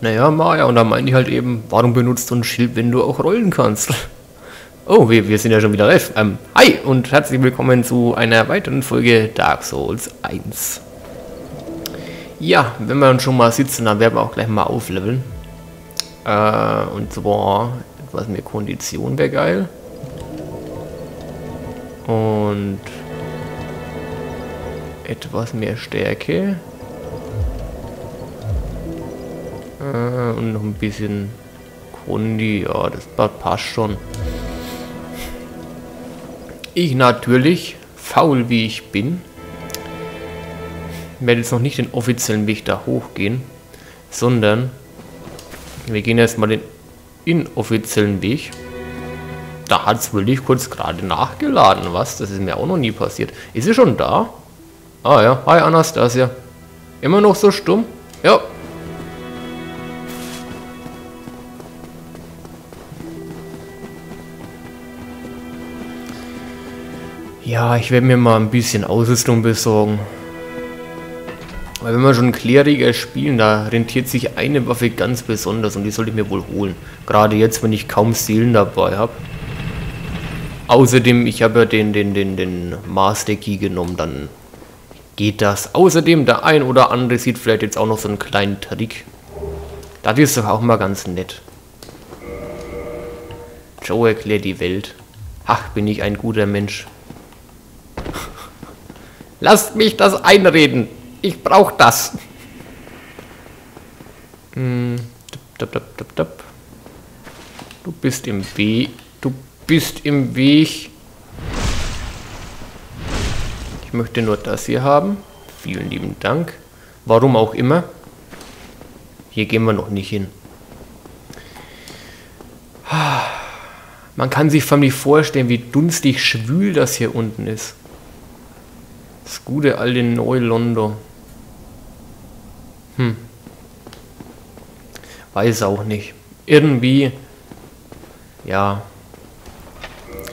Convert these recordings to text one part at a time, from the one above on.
Naja, Maja, und da meinte ich halt eben, warum benutzt du ein Schild, wenn du auch rollen kannst? Oh, wir, wir sind ja schon wieder live. Ähm, hi und herzlich willkommen zu einer weiteren Folge Dark Souls 1. Ja, wenn wir uns schon mal sitzen, dann werden wir auch gleich mal aufleveln. Äh, und zwar etwas mehr Kondition wäre geil. Und etwas mehr Stärke. Und noch ein bisschen Kondi. Ja, das passt schon. Ich natürlich, faul wie ich bin, werde jetzt noch nicht den offiziellen Weg da hochgehen, sondern wir gehen erstmal den inoffiziellen Weg. Da hat es wirklich kurz gerade nachgeladen, was? Das ist mir auch noch nie passiert. Ist sie schon da? Ah ja, hi Anastasia. Immer noch so stumm? Ja, Ja, ich werde mir mal ein bisschen Ausrüstung besorgen. Weil wenn wir schon Kleriker spielen, da rentiert sich eine Waffe ganz besonders und die sollte ich mir wohl holen. Gerade jetzt, wenn ich kaum Seelen dabei habe. Außerdem, ich habe ja den, den, den, den Master Key genommen, dann geht das. Außerdem, der ein oder andere sieht vielleicht jetzt auch noch so einen kleinen Trick. Das ist doch auch mal ganz nett. Joe erklärt die Welt. Ach, bin ich ein guter Mensch. Lasst mich das einreden. Ich brauche das. Hm, du bist im Weg. Du bist im Weg. Ich möchte nur das hier haben. Vielen lieben Dank. Warum auch immer. Hier gehen wir noch nicht hin. Man kann sich förmlich vorstellen, wie dunstig schwül das hier unten ist. Das gute alte Neulondo. Hm. Weiß auch nicht. Irgendwie, ja.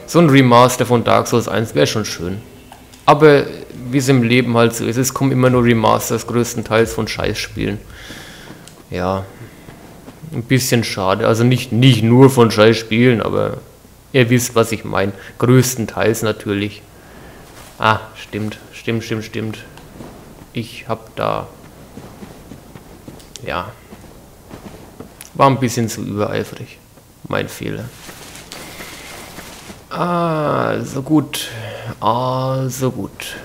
So ein Remaster von Dark Souls 1 wäre schon schön. Aber wie es im Leben halt so ist, es kommen immer nur Remasters größtenteils von Scheißspielen. Ja. Ein bisschen schade. Also nicht, nicht nur von Scheißspielen, aber ihr wisst, was ich meine. Größtenteils natürlich. Ah, stimmt. Stimmt, stimmt, stimmt. Ich hab da... Ja. War ein bisschen zu übereifrig. Mein Fehler. Also gut. Also gut.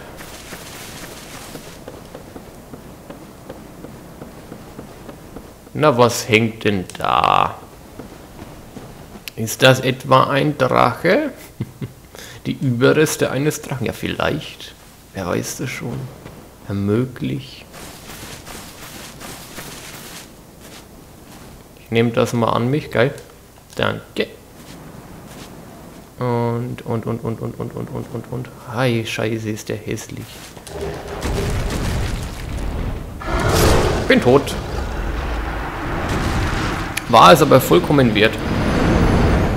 Na, was hängt denn da? Ist das etwa ein Drache? Die Überreste eines Drachen? Ja, vielleicht. Wer weiß das schon? Ermöglich. Ich nehme das mal an mich, geil. Danke. Und, und, und, und, und, und, und, und, und, und. Hi, scheiße, ist der hässlich. Bin tot. War es aber vollkommen wert.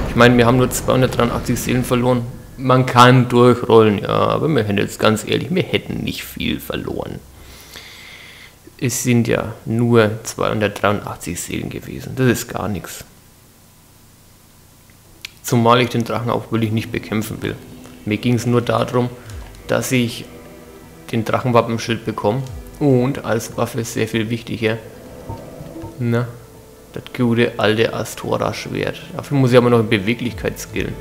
Ich meine, wir haben nur 283 Seelen verloren. Man kann durchrollen, ja, aber wir hätten jetzt ganz ehrlich, wir hätten nicht viel verloren. Es sind ja nur 283 Seelen gewesen. Das ist gar nichts. Zumal ich den Drachen auch wirklich nicht bekämpfen will. Mir ging es nur darum, dass ich den Drachenwappenschild bekomme und als Waffe sehr viel wichtiger, na, das gute alte Astora-Schwert. Dafür muss ich aber noch in Beweglichkeit skillen.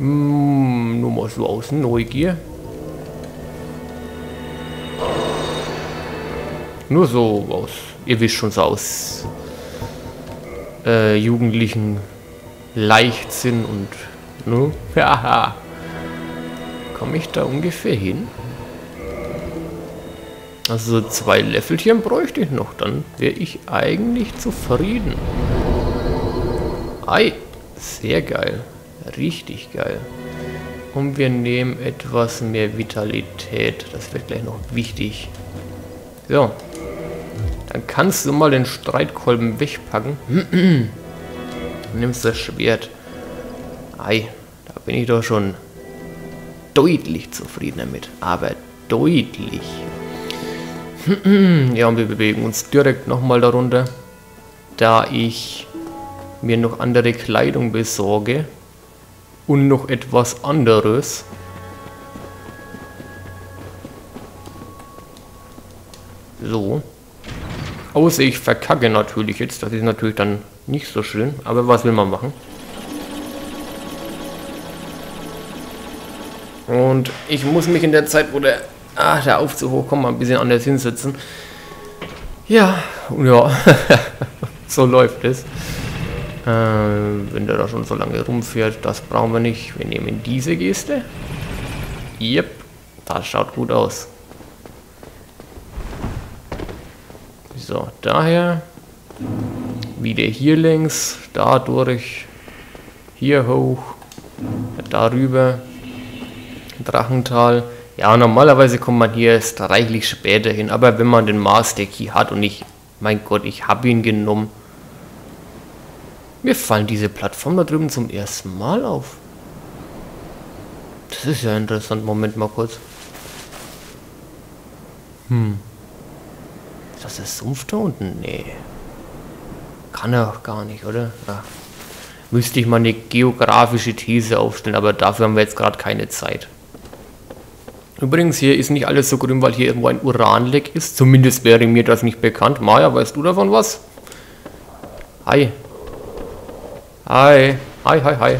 Hm, nur mal so aus Neugier. Nur so aus, ihr wisst schon so aus äh, jugendlichen Leichtsinn und ne? Haha. Komme ich da ungefähr hin? Also zwei Levelchen bräuchte ich noch, dann wäre ich eigentlich zufrieden. Ei, sehr geil. Richtig geil. Und wir nehmen etwas mehr Vitalität. Das wird gleich noch wichtig. So. Dann kannst du mal den Streitkolben wegpacken. Nimmst das Schwert. Ei, da bin ich doch schon deutlich zufriedener mit. Aber deutlich. ja, und wir bewegen uns direkt nochmal darunter. da ich mir noch andere Kleidung besorge und noch etwas anderes. So. Außer ich verkacke natürlich jetzt. Das ist natürlich dann nicht so schön. Aber was will man machen? Und ich muss mich in der Zeit, wo der, ah, der Aufzug hochkommt, mal ein bisschen anders hinsetzen. Ja, ja, so läuft es. Äh, wenn der da schon so lange rumfährt, das brauchen wir nicht. Wir nehmen diese Geste. Yep, das schaut gut aus. So, daher wieder hier längs, da durch, hier hoch, darüber, Drachental. Ja, normalerweise kommt man hier erst reichlich später hin, aber wenn man den Master Key hat und ich, mein Gott, ich habe ihn genommen. Mir fallen diese Plattformen da drüben zum ersten Mal auf. Das ist ja interessant. Moment mal kurz. Hm. Ist das der Sumpf da unten? Nee. Kann er auch gar nicht, oder? Ja. Müsste ich mal eine geografische These aufstellen, aber dafür haben wir jetzt gerade keine Zeit. Übrigens, hier ist nicht alles so grün, weil hier irgendwo ein Uranleck ist. Zumindest wäre mir das nicht bekannt. Maja, weißt du davon was? Hi. Hi. Hi, hi, hi.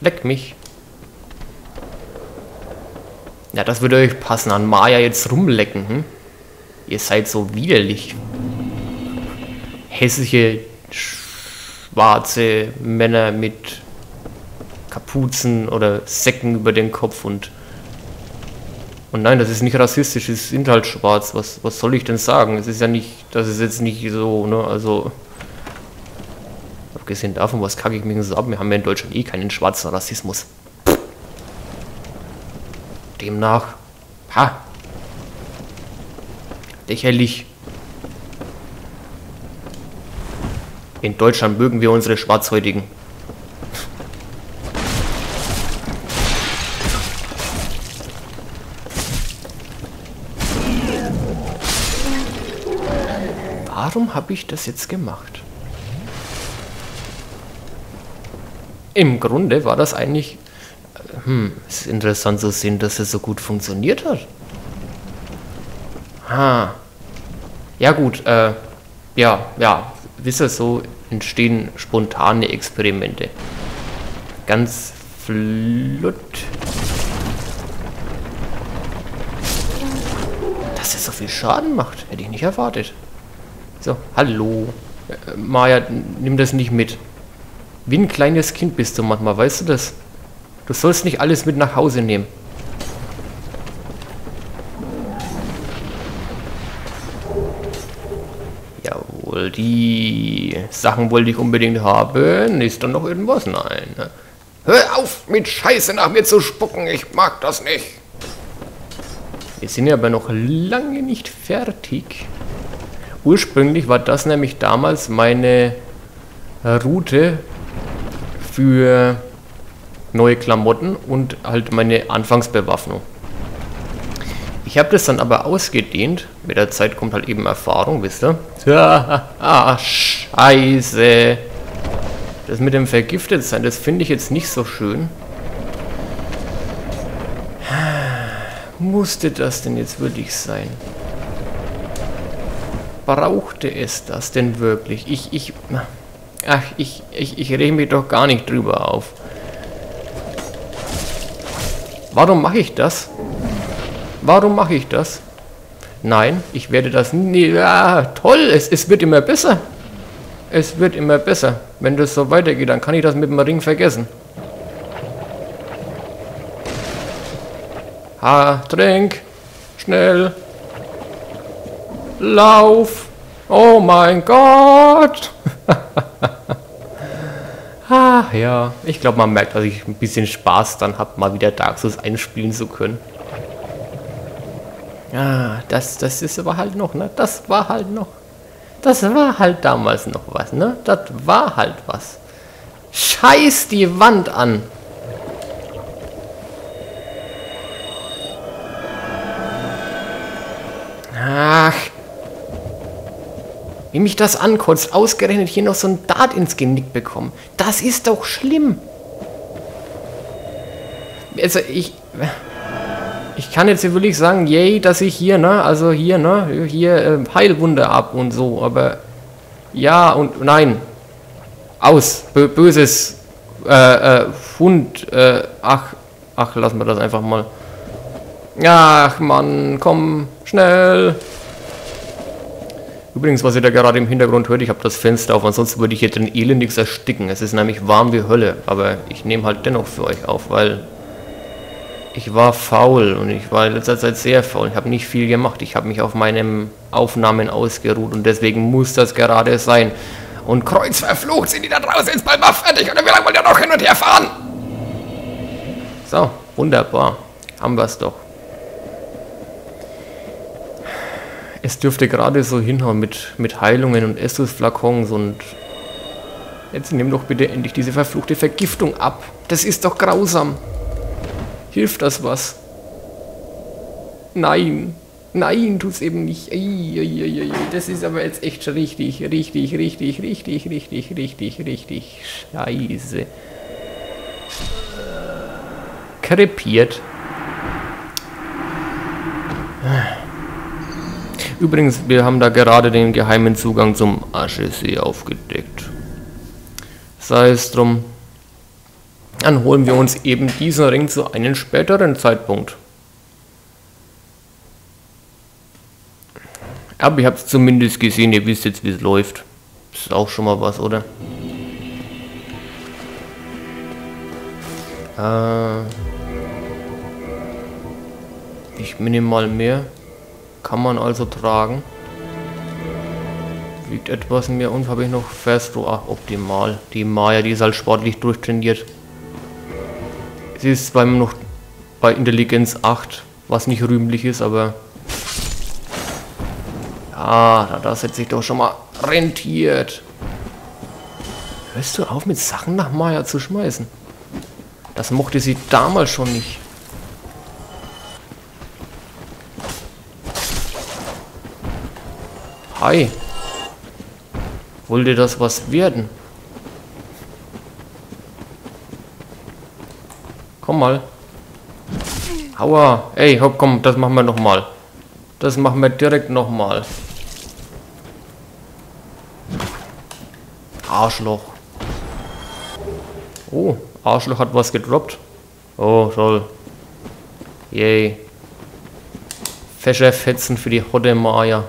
Leck mich. Ja, das würde euch passen, an Maya jetzt rumlecken, hm? Ihr seid so widerlich. Hässliche, schwarze Männer mit Kapuzen oder Säcken über den Kopf und und nein, das ist nicht rassistisch, es sind halt schwarz. Was, was soll ich denn sagen? Es ist ja nicht, das ist jetzt nicht so, ne, also. Abgesehen davon, was kacke ich mir so ab? Wir haben ja in Deutschland eh keinen schwarzen Rassismus. Demnach, ha. Lächerlich. In Deutschland mögen wir unsere Schwarzhäutigen. warum habe ich das jetzt gemacht? Im Grunde war das eigentlich... Hm, ist interessant zu sehen, dass es so gut funktioniert hat. Ha. Ja gut, äh, ja, ja, wisst ihr, so entstehen spontane Experimente. Ganz flott. Dass er so viel Schaden macht, hätte ich nicht erwartet. So, hallo. Äh, Maja, nimm das nicht mit. Wie ein kleines Kind bist du manchmal, weißt du das? Du sollst nicht alles mit nach Hause nehmen. Jawohl, die Sachen wollte ich unbedingt haben. Ist da noch irgendwas? Nein. Ne? Hör auf, mit Scheiße nach mir zu spucken. Ich mag das nicht. Wir sind ja aber noch lange nicht fertig. Ursprünglich war das nämlich damals meine Route für neue Klamotten und halt meine Anfangsbewaffnung. Ich habe das dann aber ausgedehnt. Mit der Zeit kommt halt eben Erfahrung, wisst ihr? ah, scheiße. Das mit dem Vergiftetsein, das finde ich jetzt nicht so schön. Musste das denn jetzt wirklich sein? brauchte es das denn wirklich? Ich, ich, ach, ich, ich, ich rege mich doch gar nicht drüber auf. Warum mache ich das? Warum mache ich das? Nein, ich werde das nie... Ja, toll, es, es wird immer besser. Es wird immer besser. Wenn das so weitergeht, dann kann ich das mit dem Ring vergessen. Ha, trink. Schnell. Lauf! Oh mein Gott! ah, ja. Ich glaube, man merkt, dass ich ein bisschen Spaß dann habe, mal wieder Dark Souls einspielen zu können. Ah, das, das ist aber halt noch, ne? Das war halt noch. Das war halt damals noch was, ne? Das war halt was. Scheiß die Wand an! Wie mich das ankotzt, ausgerechnet hier noch so ein Dart ins Genick bekommen. Das ist doch schlimm. Also ich... Ich kann jetzt hier wirklich sagen, yay, dass ich hier, ne, also hier, ne, hier äh, Heilwunde ab und so, aber ja und nein. Aus, böses äh, äh, Hund, äh, ach, ach, lassen wir das einfach mal. Ach, Mann, komm, schnell. Übrigens, was ihr da gerade im Hintergrund hört, ich habe das Fenster auf, ansonsten würde ich hier drin elendig ersticken. Es ist nämlich warm wie Hölle, aber ich nehme halt dennoch für euch auf, weil ich war faul und ich war in letzter Zeit sehr faul. Ich habe nicht viel gemacht. Ich habe mich auf meinen Aufnahmen ausgeruht und deswegen muss das gerade sein. Und kreuzverflucht sind die da draußen jetzt bald mal fertig oder wie lange wollt ihr noch hin und her fahren? So, wunderbar. Haben wir es doch. Es dürfte gerade so hinhauen mit, mit Heilungen und Estus-Flakons und... Jetzt nimm doch bitte endlich diese verfluchte Vergiftung ab. Das ist doch grausam. Hilft das was? Nein. Nein, tut's eben nicht. Das ist aber jetzt echt richtig, richtig, richtig, richtig, richtig, richtig, richtig scheiße. Krepiert. Übrigens, wir haben da gerade den geheimen Zugang zum Aschesee aufgedeckt. Sei es drum, dann holen wir uns eben diesen Ring zu einem späteren Zeitpunkt. Aber ihr habt es zumindest gesehen, ihr wisst jetzt, wie es läuft. Ist auch schon mal was, oder? Äh, ich minimal mehr. Kann man also tragen. Wiegt etwas mehr und habe ich noch Festro. Ach, optimal. Die Maya, die ist halt sportlich durchtrainiert. Sie ist zwar noch bei Intelligenz 8, was nicht rühmlich ist, aber... Ja, da, das hätte sich doch schon mal rentiert. Hörst du auf, mit Sachen nach Maya zu schmeißen? Das mochte sie damals schon nicht. Hi. Wollte das was werden? Komm mal. Aua. Ey, hopp, komm, das machen wir nochmal. Das machen wir direkt nochmal. Arschloch. Oh, Arschloch hat was gedroppt. Oh, toll. Yay. Fetzen für die Hodde Maya.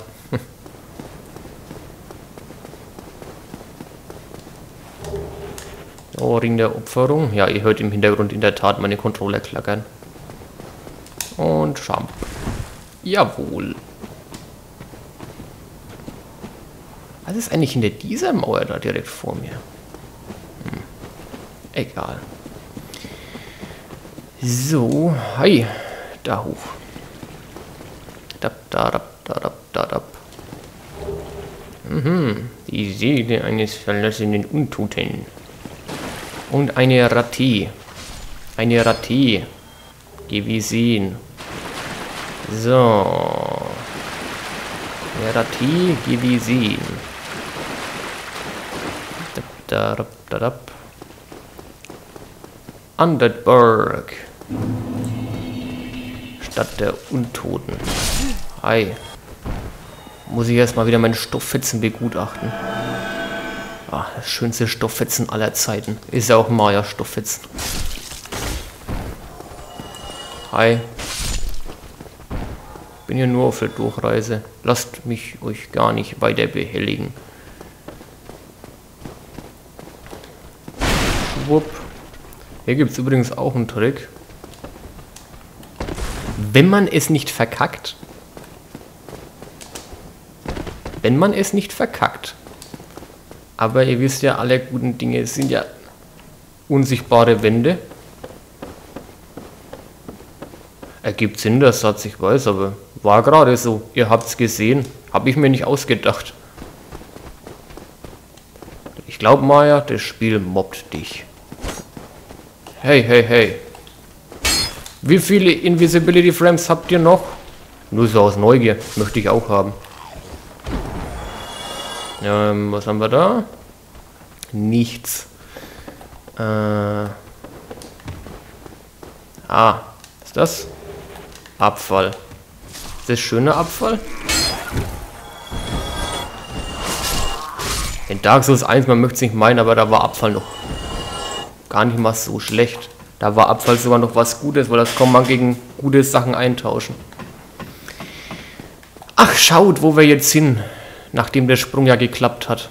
Ring der Opferung. Ja, ihr hört im Hintergrund in der Tat meine Controller klackern. Und Jump. Jawohl. Was ist eigentlich hinter dieser Mauer da direkt vor mir? Hm. Egal. So, hi. Da hoch. Dab, da, dab, da, dab, da, dab. Mhm. Die Seele eines verlassenen Untoten. Und eine Ratte. Eine Ratte. Gewesen. So. Eine Ratte gewesen. Underberg. Stadt der Untoten. Hi. Muss ich erstmal wieder meine Stofffetzen begutachten. Schönste Stofffetzen aller Zeiten. Ist ja auch Maya Stofffetzen. Hi. Bin hier nur der Durchreise. Lasst mich euch gar nicht weiter behelligen. Schwupp. Hier gibt es übrigens auch einen Trick. Wenn man es nicht verkackt, wenn man es nicht verkackt, aber ihr wisst ja, alle guten Dinge sind ja unsichtbare Wände. Ergibt Sinn, der Satz, ich weiß, aber war gerade so. Ihr habt's gesehen. Hab ich mir nicht ausgedacht. Ich glaube, Maya, das Spiel mobbt dich. Hey, hey, hey. Wie viele Invisibility Frames habt ihr noch? Nur so aus Neugier. Möchte ich auch haben. Ähm, was haben wir da? Nichts. Äh. Ah, ist das? Abfall. Ist das schöner Abfall? In Dark Souls 1, man möchte es nicht meinen, aber da war Abfall noch gar nicht mal so schlecht. Da war Abfall sogar noch was Gutes, weil das kann man gegen gute Sachen eintauschen. Ach, schaut, wo wir jetzt hin, nachdem der Sprung ja geklappt hat.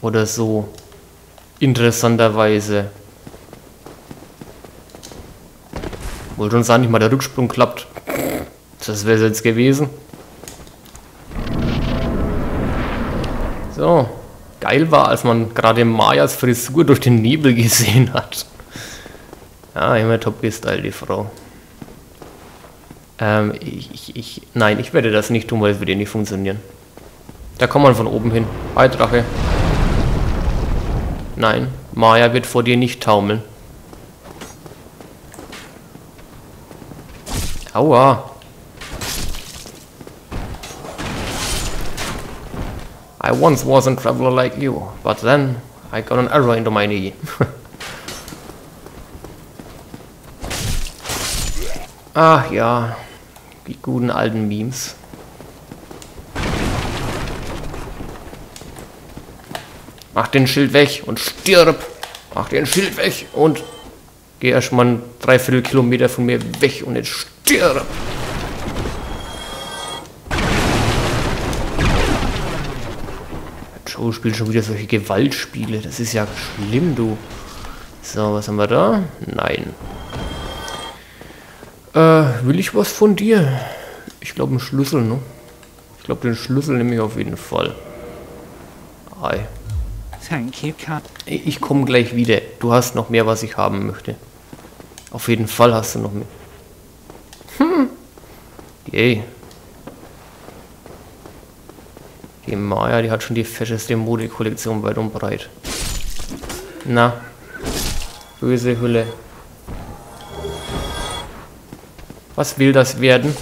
Oder so. Interessanterweise. Wollte schon sagen, nicht mal der Rücksprung klappt. Das wäre es jetzt gewesen. So. Geil war, als man gerade Mayas Frisur durch den Nebel gesehen hat. Ja, immer top gestylt, die Frau. Ähm, ich, ich, ich, nein, ich werde das nicht tun, weil es würde nicht funktionieren. Da kommt man von oben hin. Hi, Drache. Nein, Maya wird vor dir nicht taumeln. Aua. I once was a traveler like you, but then I got an arrow into my knee. Ach ja, die guten alten Memes. Mach den Schild weg und stirb. Mach den Schild weg und geh erstmal ein Dreiviertel Kilometer von mir weg und jetzt stirb. Joe spielt schon wieder solche Gewaltspiele. Das ist ja schlimm, du. So, was haben wir da? Nein. Äh, will ich was von dir? Ich glaube einen Schlüssel, ne? Ich glaube den Schlüssel nehme ich auf jeden Fall. Hi. Thank you, Cat. Ich komme gleich wieder. Du hast noch mehr, was ich haben möchte. Auf jeden Fall hast du noch mehr. Hm. Yay. Die Maya, die hat schon die festeste Modekollektion weit und breit. Na. Böse Hülle. Was will das werden?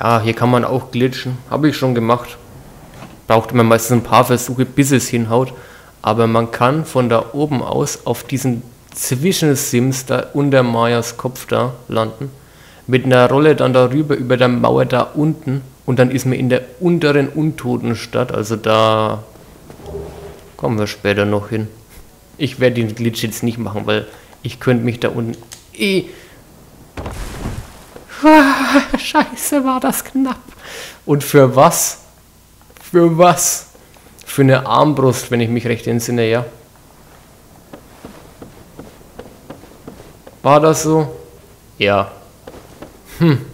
Ja, hier kann man auch glitschen. Habe ich schon gemacht. Braucht immer meistens ein paar Versuche, bis es hinhaut. Aber man kann von da oben aus auf diesen Zwischensims da unter Mayas Kopf da landen. Mit einer Rolle dann darüber, über der Mauer da unten. Und dann ist man in der unteren Untotenstadt. Also da kommen wir später noch hin. Ich werde den Glitch jetzt nicht machen, weil ich könnte mich da unten eh... Scheiße, war das knapp. Und für was? Für was? Für eine Armbrust, wenn ich mich recht entsinne, ja. War das so? Ja. Hm.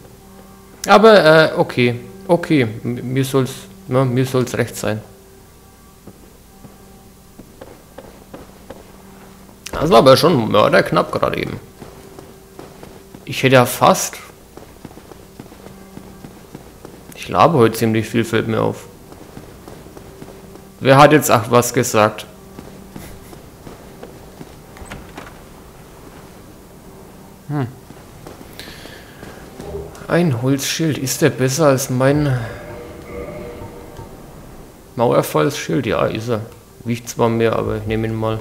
Aber, äh, okay. Okay, mir soll's, ne, mir soll's recht sein. Das war aber schon mörderknapp gerade eben. Ich hätte ja fast... Ich labe heute ziemlich viel, fällt mir auf. Wer hat jetzt ach was gesagt? Hm. Ein Holzschild. Ist der besser als mein Mauerfallsschild? Ja, ist er. Wiegt zwar mehr, aber ich nehme ihn mal.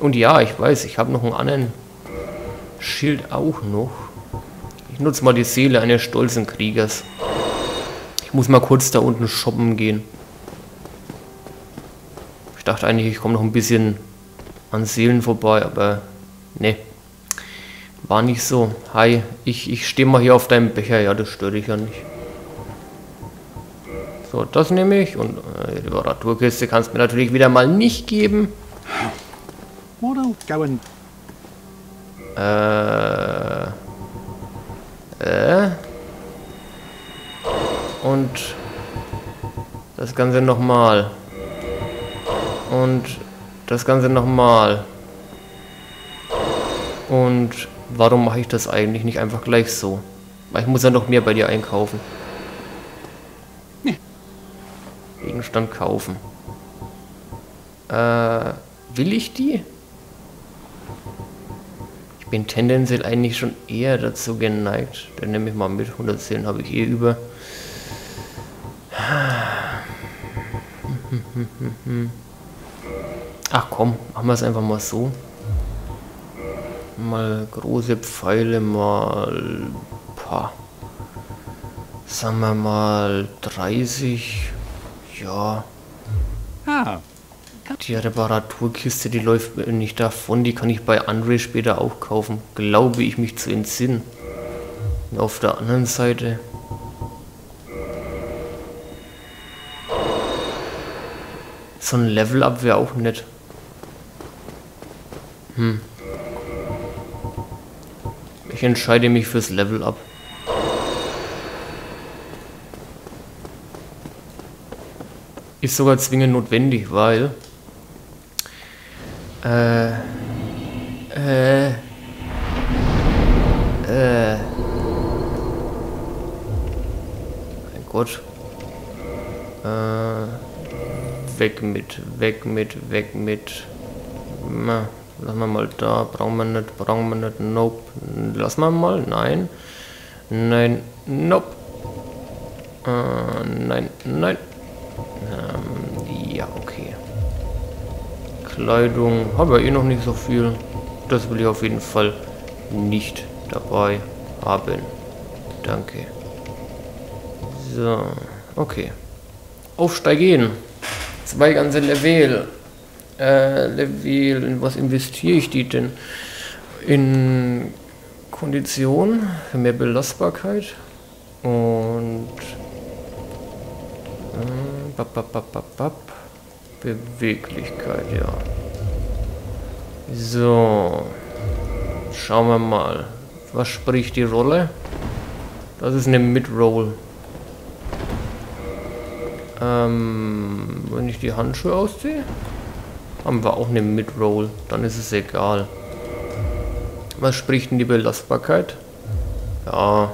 Und ja, ich weiß, ich habe noch einen anderen Schild auch noch. Ich nutze mal die Seele eines stolzen Kriegers. Ich muss mal kurz da unten shoppen gehen. Ich dachte eigentlich, ich komme noch ein bisschen an Seelen vorbei, aber ne. War nicht so. Hi, ich, ich stehe mal hier auf deinem Becher. Ja, das stört dich ja nicht. So, das nehme ich. Und äh, die Reparaturkiste kannst du mir natürlich wieder mal nicht geben. Äh. Äh. Und das Ganze nochmal. Und das Ganze nochmal. Und warum mache ich das eigentlich nicht einfach gleich so? Weil ich muss ja noch mehr bei dir einkaufen. Nee. Gegenstand kaufen. Äh, will ich die? Bin tendenziell eigentlich schon eher dazu geneigt. Dann nehme ich mal mit. 110 habe ich eh über. Ach komm, machen wir es einfach mal so. Mal große Pfeile, mal... Pah. Sagen wir mal 30. Ja. Ah, Die Reparaturkiste, die läuft mir nicht davon. Die kann ich bei Andre später auch kaufen. Glaube ich mich zu entsinnen. Und auf der anderen Seite... So ein Level-Up wäre auch nett. Hm. Ich entscheide mich fürs Level-Up. Ist sogar zwingend notwendig, weil... Äh... Äh... Äh... Gott. Äh... Weg mit, weg mit, weg mit. Na, lassen wir mal da. Brauchen wir nicht, brauchen wir nicht. Nope. Lassen wir mal. Nein. Nein. Nope. Äh, nein, nein. Kleidung. Habe ja eh noch nicht so viel. Das will ich auf jeden Fall nicht dabei haben. Danke. So, okay. Aufsteigen. Zwei ganze Level. Äh, Level. In was investiere ich die denn? In Kondition, für mehr Belastbarkeit und äh, bap, bap, bap, bap, bap. Beweglichkeit, ja. So. Schauen wir mal. Was spricht die Rolle? Das ist eine Mid-Roll. Ähm, wenn ich die Handschuhe ausziehe, haben wir auch eine Mid-Roll. Dann ist es egal. Was spricht denn die Belastbarkeit? Ja.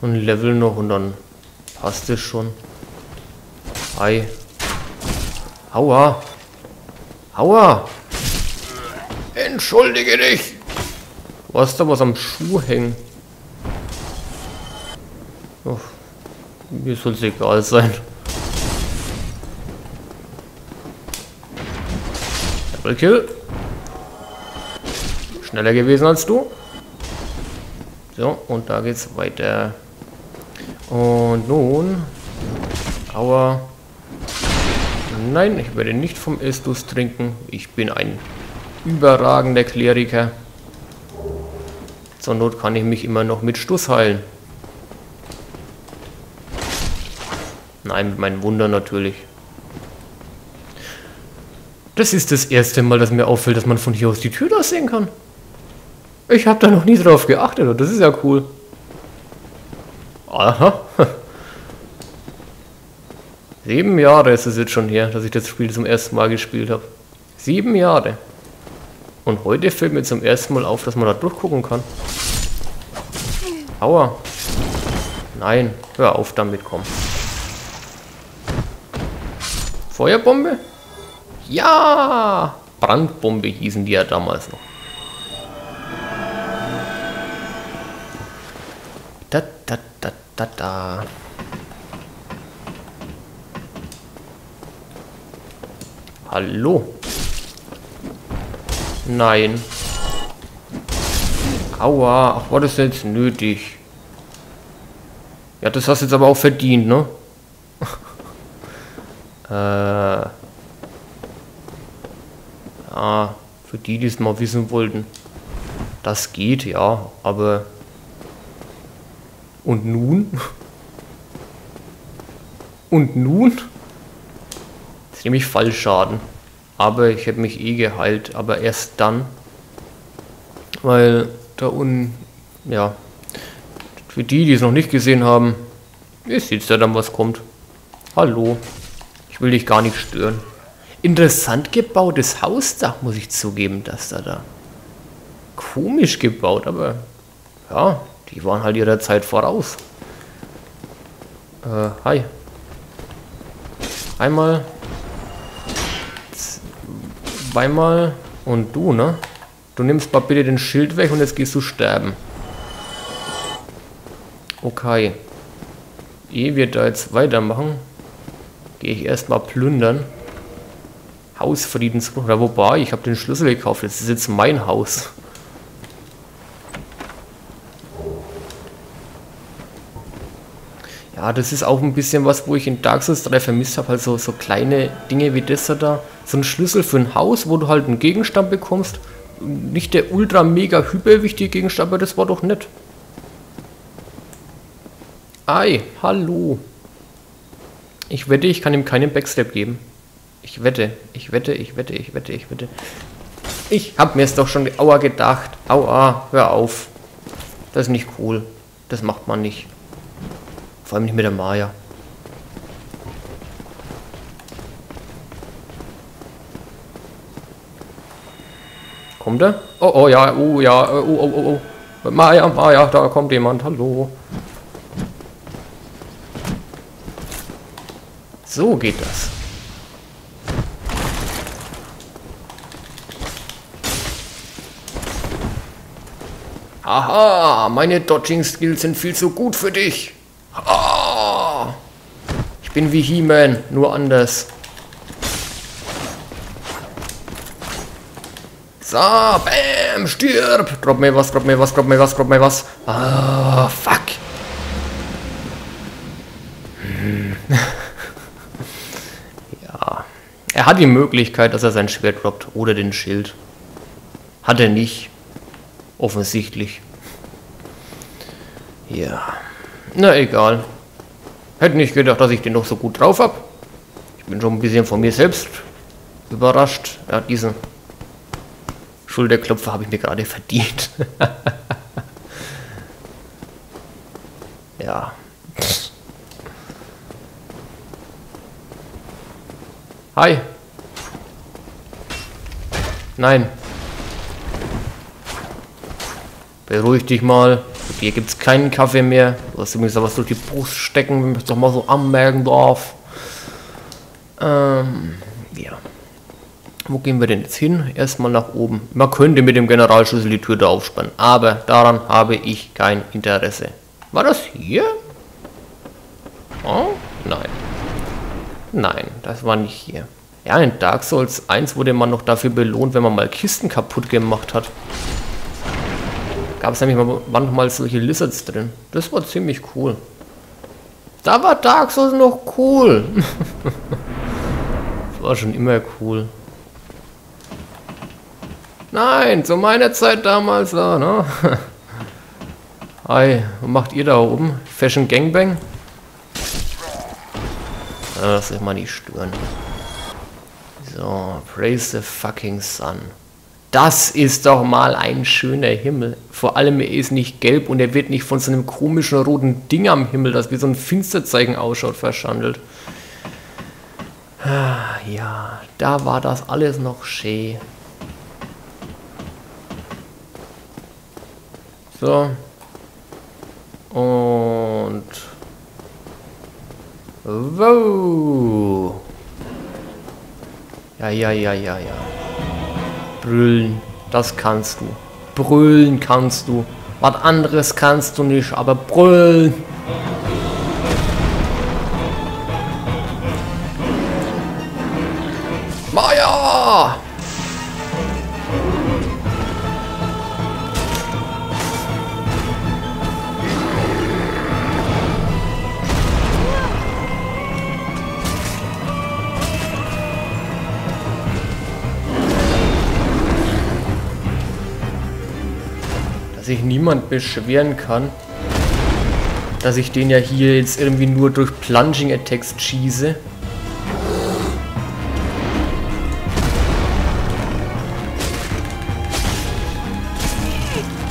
Und Level noch und dann passt es schon. Hi. Aua. Aua. Entschuldige dich. Du hast da was am Schuh hängen. Oh, mir soll es egal sein. Double Kill. Schneller gewesen als du. So, und da geht's weiter. Und nun... Aua. Nein, ich werde nicht vom Estus trinken. Ich bin ein überragender Kleriker. Zur Not kann ich mich immer noch mit Stuss heilen. Nein, mit meinem Wunder natürlich. Das ist das erste Mal, dass mir auffällt, dass man von hier aus die Tür da sehen kann. Ich habe da noch nie drauf geachtet das ist ja cool. Aha. Sieben Jahre ist es jetzt schon her, dass ich das Spiel zum ersten Mal gespielt habe. Sieben Jahre. Und heute fällt mir zum ersten Mal auf, dass man da durchgucken kann. Aua. Nein, hör auf damit, komm. Feuerbombe? Ja! Brandbombe hießen die ja damals noch. Da, da, da, da, da. Hallo? Nein. Aua, ach, war das jetzt nötig? Ja, das hast du jetzt aber auch verdient, ne? äh. Ja, für die, die es mal wissen wollten. Das geht, ja, aber... Und nun? Und nun? Nämlich Fallschaden. Aber ich hätte mich eh geheilt, aber erst dann. Weil da unten, ja, für die, die es noch nicht gesehen haben, ihr seht ja dann, was kommt. Hallo. Ich will dich gar nicht stören. Interessant gebautes Hausdach, muss ich zugeben, dass da da. Komisch gebaut, aber ja, die waren halt ihrer Zeit voraus. Äh, hi. Einmal. Zweimal. Und du, ne? Du nimmst mal bitte den Schild weg und jetzt gehst du sterben. Okay. Ehe wir da jetzt weitermachen, gehe ich erstmal plündern. Hausfriedensbruch. Oder wobei, ich habe den Schlüssel gekauft. Das ist jetzt mein Haus. Ja, das ist auch ein bisschen was, wo ich in Dark Souls 3 vermisst habe. Also so kleine Dinge wie das da. So ein Schlüssel für ein Haus, wo du halt einen Gegenstand bekommst. Nicht der ultra mega hyper wichtige Gegenstand, aber das war doch nett. Ei, hallo. Ich wette, ich kann ihm keinen Backstep geben. Ich wette, ich wette, ich wette, ich wette, ich wette. Ich hab mir es doch schon aua gedacht. Aua, hör auf. Das ist nicht cool. Das macht man nicht. Vor allem nicht mit der Maya. Kommt er? Oh, oh, ja, oh, ja, oh, oh, oh, oh. Maya, Maya, da kommt jemand, hallo. So geht das. Aha, meine Dodging-Skills sind viel zu gut für dich. Ah, ich bin wie He-Man, nur anders. So, bam, stirb. Drop mir was, drop mir was, drop mir was, drop mir was. Ah, fuck. Hm. ja. Er hat die Möglichkeit, dass er sein Schwert droppt oder den Schild. Hat er nicht. Offensichtlich. Ja. Na egal. Hätte nicht gedacht, dass ich den noch so gut drauf habe. Ich bin schon ein bisschen von mir selbst überrascht. Ja, diesen Schulterklopfer habe ich mir gerade verdient. ja. Hi. Nein. Beruhig dich mal. Hier gibt es keinen Kaffee mehr. Du hast übrigens was durch die Brust stecken, wenn ich doch mal so anmerken darf. Ähm, ja. Wo gehen wir denn jetzt hin? Erstmal nach oben. Man könnte mit dem Generalschlüssel die Tür da aufspannen, aber daran habe ich kein Interesse. War das hier? Oh, nein. Nein, das war nicht hier. Ja, in Dark Souls 1 wurde man noch dafür belohnt, wenn man mal Kisten kaputt gemacht hat gab es nämlich manchmal solche Lizards drin. Das war ziemlich cool. Da war Dark Souls noch cool. das war schon immer cool. Nein, zu meiner Zeit damals da, ne? Hi, was macht ihr da oben? Fashion Gangbang? Das ist mal nicht stören. So, praise the fucking sun. Das ist doch mal ein schöner Himmel. Vor allem er ist nicht gelb und er wird nicht von so einem komischen roten Ding am Himmel, das wie so ein Finsterzeichen ausschaut, verschandelt. Ah, ja, da war das alles noch schön. So. Und... Wow. Ja, ja, ja, ja, ja. Brüllen, das kannst du. Brüllen kannst du. Was anderes kannst du nicht, aber brüllen. Niemand beschweren kann, dass ich den ja hier jetzt irgendwie nur durch Plunging Attacks schieße.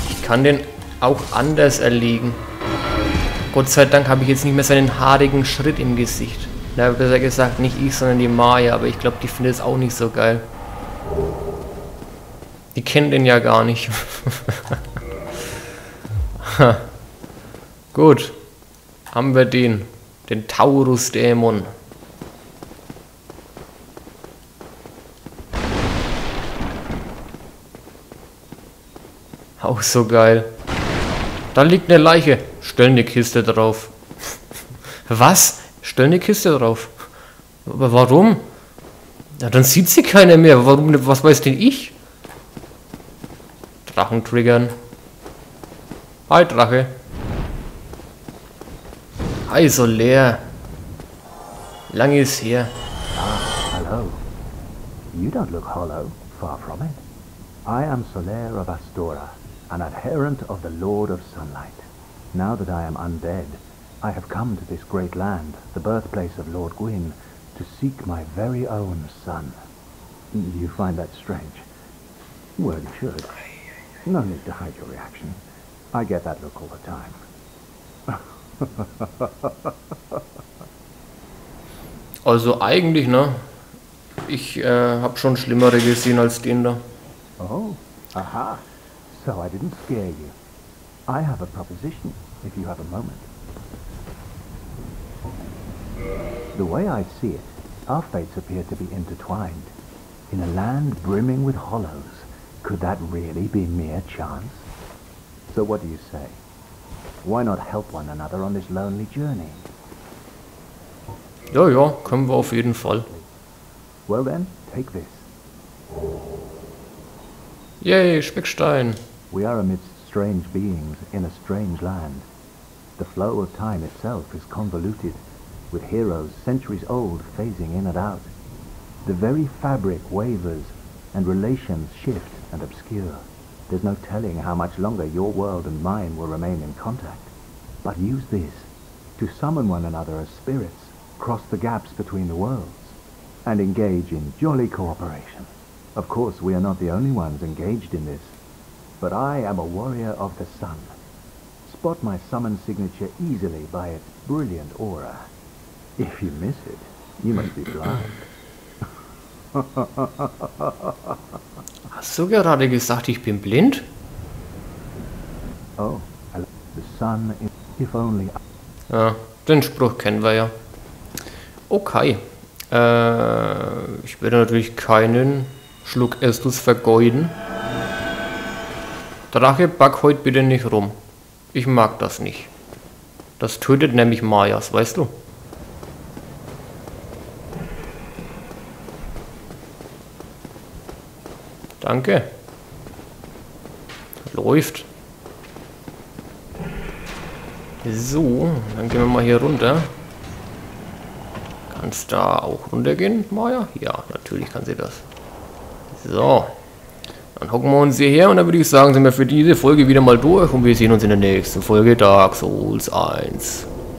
Ich kann den auch anders erlegen. Gott sei Dank habe ich jetzt nicht mehr seinen haarigen Schritt im Gesicht. Na, besser gesagt, nicht ich, sondern die Maya, aber ich glaube, die findet es auch nicht so geil. Die kennt den ja gar nicht. Gut. Haben wir den. Den Taurus-Dämon. Auch so geil. Da liegt eine Leiche. Stell eine Kiste drauf. Was? Stell eine Kiste drauf. Aber warum? Ja, dann sieht sie keiner mehr. Warum? Was weiß denn ich? Drachen triggern. Hi, Drache. Hi, so leer. Lange ist her. Ah, hello. You don't look hollow, far from it. I am Solaire of Astora, an adherent of the Lord of Sunlight. Now that I am undead, I have come to this great land, the birthplace of Lord Gwyn, to seek my very own son. You find that strange? Well, you should. No need to hide your reaction. I get that look all the time. Also eigentlich, ne? Ich äh, habe schon schlimmere gesehen als den da. Oh, aha. So I didn't scare you. I have a proposition, if you have a moment. The way I see it, our fates appear to be intertwined. In a land brimming with hollows, could that really be mere chance? So what do you say? Why not help one another on this lonely journey? Ja, ja, können wir auf jeden Fall. Well then, take this. Yay, Speckstein. We are amidst strange beings in a strange land. The flow of time itself is convoluted, with heroes centuries old phasing in and out. The very fabric wavers, and relations shift and obscure. There's no telling how much longer your world and mine will remain in contact. But use this to summon one another as spirits, cross the gaps between the worlds, and engage in jolly cooperation. Of course, we are not the only ones engaged in this, but I am a warrior of the sun. Spot my summon signature easily by its brilliant aura. If you miss it, you must be blind. Hast du gerade gesagt, ich bin blind? Oh, I- the sun, if only Ja, den Spruch kennen wir ja. Okay. Äh, ich werde natürlich keinen Schluck Estus vergeuden. Drache, back heute bitte nicht rum. Ich mag das nicht. Das tötet nämlich Mayas, weißt du? Danke. Läuft. So, dann gehen wir mal hier runter. Kannst da auch runtergehen, Maya? Ja, natürlich kann sie das. So. Dann hocken wir uns hierher und dann würde ich sagen, sind wir für diese Folge wieder mal durch und wir sehen uns in der nächsten Folge Dark Souls 1.